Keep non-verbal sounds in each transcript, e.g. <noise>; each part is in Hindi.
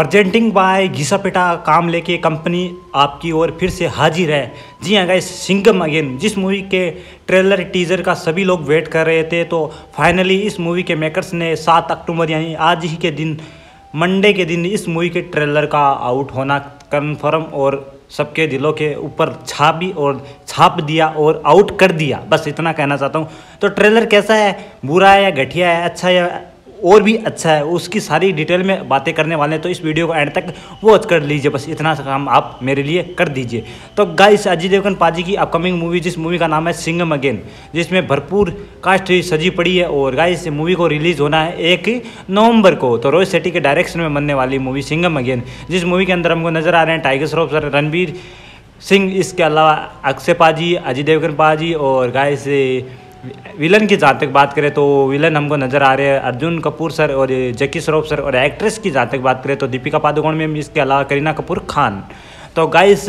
प्रेजेंटिंग बाय घिसा पिटा काम लेके कंपनी आपकी ओर फिर से हाजिर है। जी हाँ गाइस सिंगम अगेन जिस मूवी के ट्रेलर टीजर का सभी लोग वेट कर रहे थे तो फाइनली इस मूवी के मेकर्स ने सात अक्टूबर यानी आज ही के दिन मंडे के दिन इस मूवी के ट्रेलर का आउट होना कन्फर्म और सबके दिलों के ऊपर छापी और छाप दिया और आउट कर दिया। बस इतना कहना चाहता हूँ। तो ट्रेलर कैसा है? बुरा है या घटिया है? अच्छा या और भी अच्छा है, उसकी सारी डिटेल में बातें करने वाले हैं तो इस वीडियो को एंड तक वॉच कर लीजिए, बस इतना सा काम आप मेरे लिए कर दीजिए। तो गाइस अजय देवगन पाजी की अपकमिंग मूवी जिस मूवी का नाम है सिंगम अगेन जिसमें भरपूर कास्ट सजी पड़ी है, और गाइस मूवी को रिलीज़ होना है एक नवंबर को। तो रोहित शेट्टी के डायरेक्शन में बनने वाली मूवी सिंगम अगेन जिस मूवी के अंदर हमको नज़र आ रहे हैं टाइगर श्रॉफ सर रणबीर सिंह, इसके अलावा अक्षय पाजी, अजय देवगन पाजी, और गाइस विलन की जहाँ तक बात करें तो विलन हमको नज़र आ रहे हैं। अर्जुन कपूर सर और जैकी श्रॉफ सर और एक्ट्रेस की जहाँ तक बात करें तो दीपिका पादुकोण में इसके अलावा करीना कपूर खान। तो गाइस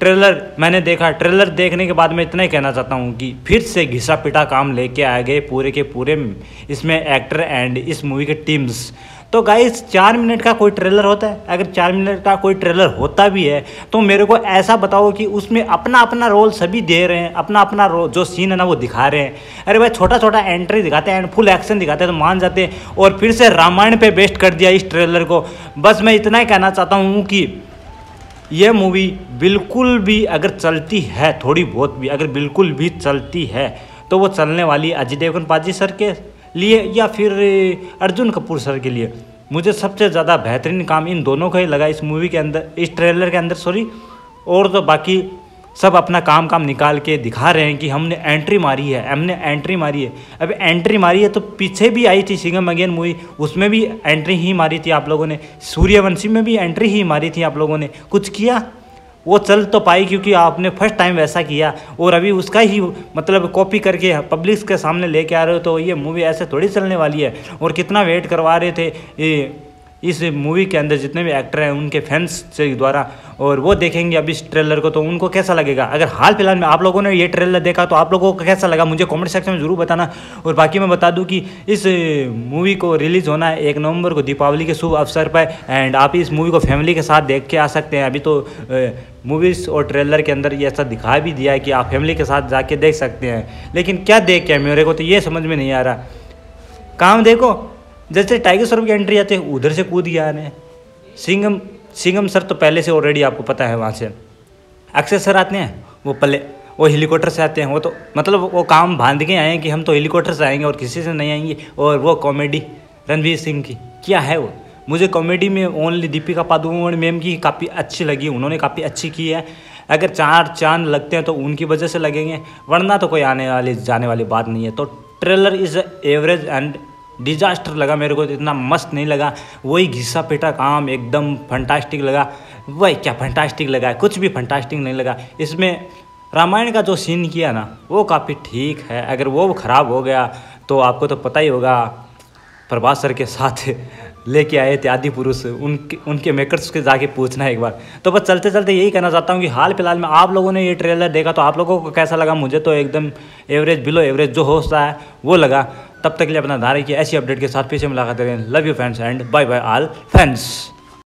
ट्रेलर मैंने देखा। ट्रेलर देखने के बाद मैं इतना ही कहना चाहता हूँ कि फिर से घिसा पिटा काम लेके आ गए पूरे के पूरे इसमें एक्टर एंड इस मूवी के टीम्स तो गाइस चार मिनट का कोई ट्रेलर होता है? अगर चार मिनट का कोई ट्रेलर होता भी है तो मेरे को ऐसा बताओ कि उसमें अपना अपना रोल सभी दे रहे हैं। अपना अपना रोल जो सीन है ना, वो दिखा रहे हैं। अरे भाई छोटा छोटा एंट्री दिखाते हैं एंड फुल एक्शन दिखाते हैं तो मान जाते हैं। और फिर से रामायण पे बेस्ट कर दिया इस ट्रेलर को। बस मैं इतना ही कहना चाहता हूँ कि यह मूवी बिल्कुल भी अगर चलती है, थोड़ी बहुत भी, अगर बिल्कुल भी चलती है तो वो चलने वाली अजय देवगन पाजी सर के लिए या फिर अर्जुन कपूर सर के लिए। मुझे सबसे ज़्यादा बेहतरीन काम इन दोनों का ही लगा इस मूवी के अंदर, इस ट्रेलर के अंदर सॉरी और तो बाकी सब अपना काम काम निकाल के दिखा रहे हैं कि हमने एंट्री मारी है, हमने एंट्री मारी है। अब एंट्री मारी है तो पीछे भी आई थी सिंगम अगेन मूवी उसमें भी एंट्री ही मारी थी आप लोगों ने। सूर्यवंशी में भी एंट्री ही मारी थी आप लोगों ने। कुछ किया? वो चल तो पाई क्योंकि आपने फ़र्स्ट टाइम वैसा किया और अभी उसका ही मतलब कॉपी करके पब्लिक के सामने लेके आ रहे हो तो ये मूवी ऐसे थोड़ी चलने वाली है। और कितना वेट करवा रहे थे? ये इस मूवी के अंदर जितने भी एक्टर हैं, उनके फैंस से द्वारा, और वो देखेंगे अब इस ट्रेलर को तो उनको कैसा लगेगा? अगर हाल फ़िलहाल में आप लोगों ने ये ट्रेलर देखा तो आप लोगों को कैसा लगा? मुझे कमेंट सेक्शन में ज़रूर बताना। और बाकी मैं बता दूँ कि इस मूवी को रिलीज़ होना है एक नवंबर को, दीपावली के शुभ अवसर पर एंड आप इस मूवी को फैमिली के साथ देख के आ सकते हैं। अभी तो मूवीज़ और ट्रेलर के अंदर ये ऐसा दिखा भी दिया है कि आप फैमिली के साथ जाके देख सकते हैं। लेकिन क्या देख के मेरे को तो ये समझ में नहीं आ रहा। काम देखो। जैसे टाइगर श्रॉफ की एंट्री आती है, उधर से कूद गया है सिंगम सिंगम सर तो पहले से ऑलरेडी आपको पता है वहाँ से। अक्षय सर आते हैं, वो पले वो हेलीकॉप्टर से आते हैं, वो तो मतलब वो काम बाँध के आए हैं कि हम तो हेलीकॉप्टर से आएँगे और किसी से नहीं आएँगे, और वो कॉमेडी रणवीर सिंह की, क्या है वो? मुझे कॉमेडी में ओनली दीपिका पादुकोण मैम की काफ़ी अच्छी लगी, उन्होंने काफ़ी अच्छी की है। अगर चार चाँद लगते हैं तो उनकी वजह से लगेंगे, वरना तो कोई आने वाली, जाने वाली बात नहीं है। तो trailer is average and disaster लगा मेरे को तो इतना मस्त नहीं लगा। वही घिसा पेटा काम, एकदम फंटास्टिक लगा। वही क्या फंटास्टिक लगा कुछ भी फंटास्टिक नहीं लगा। इसमें रामायण का जो सीन किया ना, वो काफ़ी ठीक है। अगर वो ख़राब हो गया तो आपको तो पता ही होगा, प्रभास सर के साथ <laughs> लेके आए थे आदि पुरुष। उनके उनके मेकर्स के जाके पूछना है एक बार। तो बस चलते चलते यही कहना चाहता हूँ कि हाल फ़िलहाल में आप लोगों ने ये ट्रेलर देखा तो आप लोगों को कैसा लगा? मुझे तो एकदम एवरेज बिलो एवरेज जो होता है, वो लगा। तब तक के लिए अपना ध्यान रखिए, ऐसी अपडेट के साथ फिर से मुलाकात करें। Love you friends and bye bye all friends